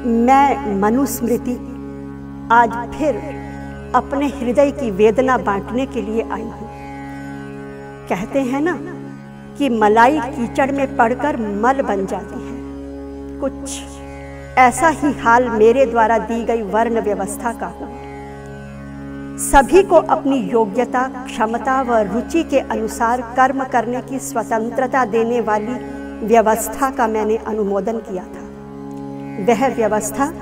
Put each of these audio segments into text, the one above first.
मैं मनुस्मृति आज फिर अपने हृदय की वेदना बांटने के लिए आई हूँ। कहते हैं ना कि मलाई कीचड़ में पड़कर मल बन जाती है। कुछ ऐसा ही हाल मेरे द्वारा दी गई वर्ण व्यवस्था का हो सभी को अपनी योग्यता, क्षमता व रुचि के अनुसार कर्म करने की स्वतंत्रता देने वाली व्यवस्था का मैंने अनुमोदन किया था। वह व्यवस्था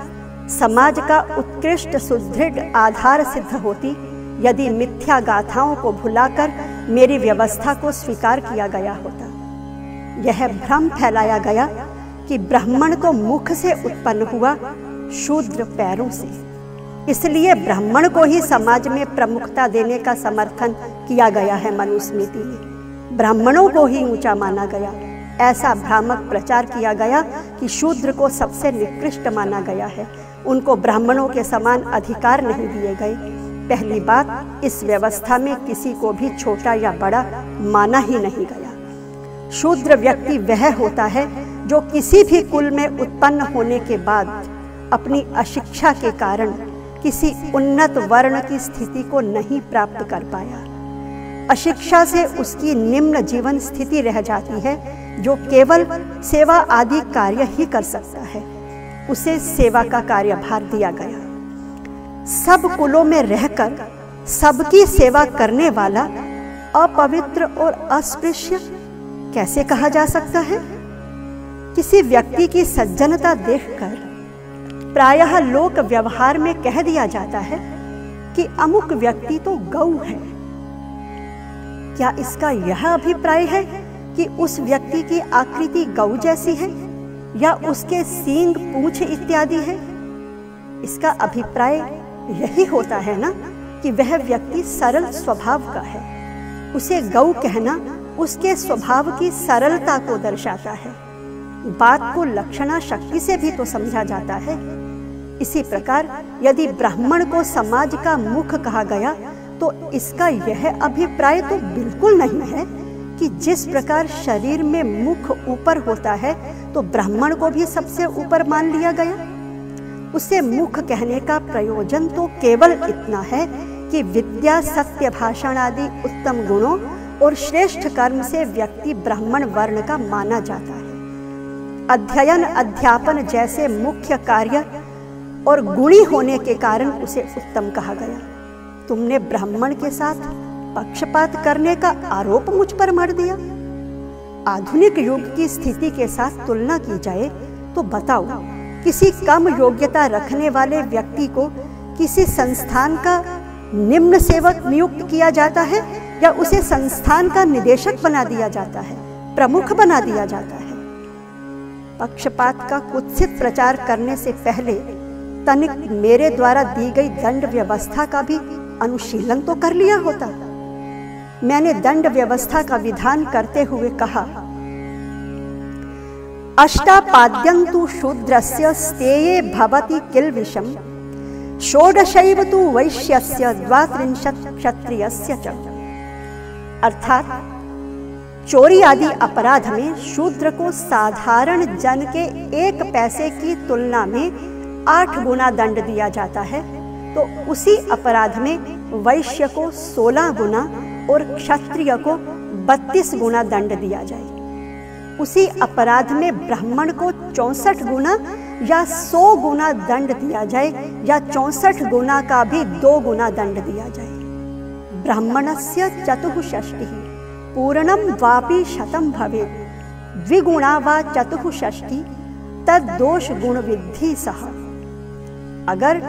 समाज का उत्कृष्ट सुदृढ़ आधार सिद्ध होती यदि मिथ्या गाथाओं को भुलाकर मेरी व्यवस्था को स्वीकार किया गया होता। यह भ्रम फैलाया गया कि ब्राह्मण तो मुख से उत्पन्न हुआ शूद्र पैरों से। इसलिए ब्राह्मण को ही समाज में प्रमुखता देने का समर्थन किया गया है मनुस्मृति में। ब्राह्मणों को ही ऊँचा माना गया। ऐसा भ्रामक प्रचार किया गया कि शूद्र को सबसे निकृष्ट माना गया है। उनको ब्राह्मणों के समान अधिकार नहीं दिए गए। पहली बात, इस व्यवस्था में किसी को भी छोटा या बड़ा माना ही नहीं गया। शूद्र व्यक्ति वह होता है जो किसी भी कुल में उत्पन्न होने के बाद अपनी अशिक्षा के कारण किसी उन्नत वर्ण की स्थिति को नहीं प्राप्त कर पाया। अशिक्षा से उसकी निम्न जीवन स्थिति रह जाती है जो केवल सेवा आदि कार्य ही कर सकता है, उसे सेवा का कार्यभार दिया गया। सब कुलों में रहकर सबकी सेवा करने वाला अपवित्र और अस्पृश्य कैसे कहा जा सकता है? किसी व्यक्ति की सज्जनता देखकर प्रायः लोक व्यवहार में कह दिया जाता है कि अमुक व्यक्ति तो गौ है। क्या इसका यह अभिप्राय है कि उस व्यक्ति की आकृति गौ जैसी है या उसके सींग, पूछ इत्यादि है? इसका अभिप्राय यही होता है ना कि वह व्यक्ति सरल स्वभाव का है। उसे गौ कहना उसके स्वभाव की सरलता को दर्शाता है। बात को लक्षणा शक्ति से भी तो समझा जाता है। इसी प्रकार यदि ब्राह्मण को समाज का मुख कहा गया तो इसका यह अभिप्राय तो बिल्कुल नहीं है कि जिस प्रकार शरीर में मुख ऊपर होता है तो ब्राह्मण को भी सबसे ऊपर मान लिया गया। उसे मुख कहने का प्रयोजन तो केवल इतना है कि विद्या, सत्य, भाषण आदि उत्तम गुणों और श्रेष्ठ कर्म से व्यक्ति ब्राह्मण वर्ण का माना जाता है। अध्ययन, अध्यापन जैसे मुख्य कार्य और गुणी होने के कारण उसे उत्तम कहा गया। तुमने ब्राह्मण के साथ पक्षपात करने का आरोप मुझ पर मर दिया। आधुनिक युग की स्थिति के साथ तुलना की जाए तो बताओ, किसी कम योग्यता रखने वाले व्यक्ति को किसी संस्थान का निम्न सेवक नियुक्त किया जाता है या उसे संस्थान का निदेशक बना दिया जाता है, प्रमुख बना दिया जाता है? पक्षपात का कुत्सित प्रचार करने से पहले तनिक मेरे द्वारा दी गई दंड व्यवस्था का भी अनुशीलन तो कर लिया होता। मैंने दंड व्यवस्था का विधान करते हुए कहा, अष्टापाद्यंतु शूद्रस्य स्तेये भवति किल विषम। षोडशैव तु वैश्यस्य द्वात्रिंशत् क्षत्रियस्य च। अर्थात, चोरी आदि अपराध में शूद्र को साधारण जन के एक पैसे की तुलना में आठ गुना दंड दिया जाता है तो उसी अपराध में वैश्य को सोलह गुना और क्षत्रिय को बत्तीस गुना दंड दिया जाए। उसी अपराध में ब्राह्मण को चौसठ गुना या सौ गुना दंड दिया जाए या चौसठ गुना का भी दो गुना दंड दिया जाए। ब्राह्मण से चतुष्षष्टि पूर्णम वापि शतम भवे द्विगुणा व चतुष्षष्टि तद दोष गुण विधि सह। अगर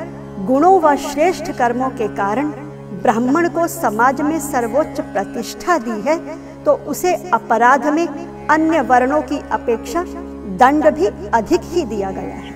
गुणों व श्रेष्ठ कर्मों के कारण ब्राह्मण को समाज में सर्वोच्च प्रतिष्ठा दी है तो उसे अपराध में अन्य वर्णों की अपेक्षा दंड भी अधिक ही दिया गया है।